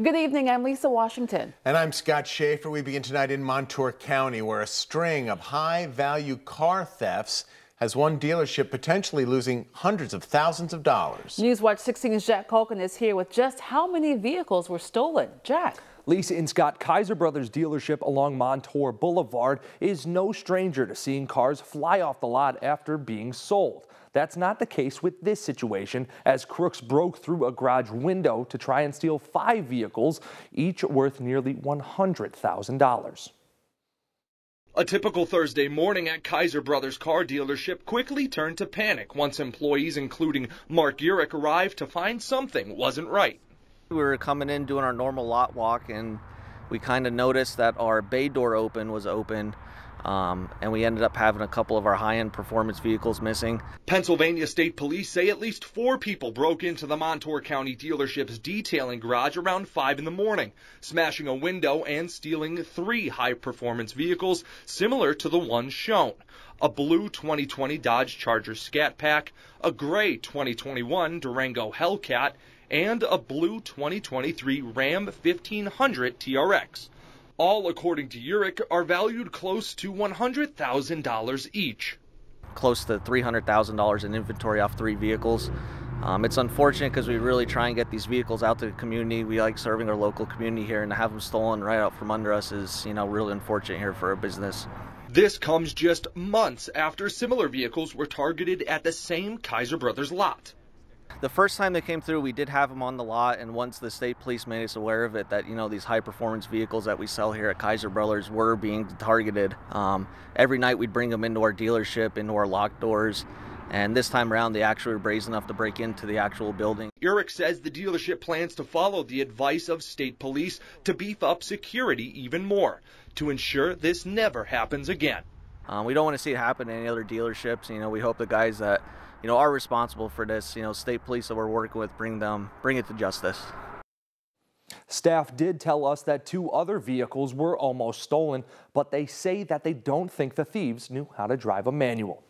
Good evening, I'm Lisa Washington. And I'm Scott Schaefer. We begin tonight in Montour County, where a string of high value car thefts has one dealership potentially losing hundreds of thousands of dollars. Newswatch 16's Jack Culkin is here with just how many vehicles were stolen. Jack. Lisa and Scott Kaiser Brothers dealership along Montour Boulevard is no stranger to seeing cars fly off the lot after being sold. That's not the case with this situation, as crooks broke through a garage window to try and steal five vehicles, each worth nearly $100,000. A typical Thursday morning at Kaiser Brothers car dealership quickly turned to panic once employees, including Mark Urich, arrived to find something wasn't right. We were coming in doing our normal lot walk and we kind of noticed that our bay door open was open um, and we ended up having a couple of our high-end performance vehicles missing. Pennsylvania State Police say at least four people broke into the Montour County dealership's detailing garage around 5 in the morning, smashing a window and stealing three high-performance vehicles similar to the one shown. A blue 2020 Dodge Charger Scat Pack, a gray 2021 Durango Hellcat, and a blue 2023 Ram 1500 TRX all according to Urich, are valued close to $100,000 each. Close to $300,000 in inventory off three vehicles. Um, it's unfortunate because we really try and get these vehicles out to the community. We like serving our local community here, and to have them stolen right out from under us is, you know, really unfortunate here for our business. This comes just months after similar vehicles were targeted at the same Kaiser Brothers lot. The first time they came through, we did have them on the lot, and once the state police made us aware of it, that you know these high performance vehicles that we sell here at Kaiser Brothers were being targeted. Um, every night we'd bring them into our dealership, into our locked doors, and this time around they actually were brazen enough to break into the actual building. Urich says the dealership plans to follow the advice of state police to beef up security even more to ensure this never happens again. Um, we don't want to see it happen in any other dealerships. You know, we hope the guys that you know, are responsible for this. You know, state police that we're working with, bring them, bring it to justice. Staff did tell us that two other vehicles were almost stolen, but they say that they don't think the thieves knew how to drive a manual.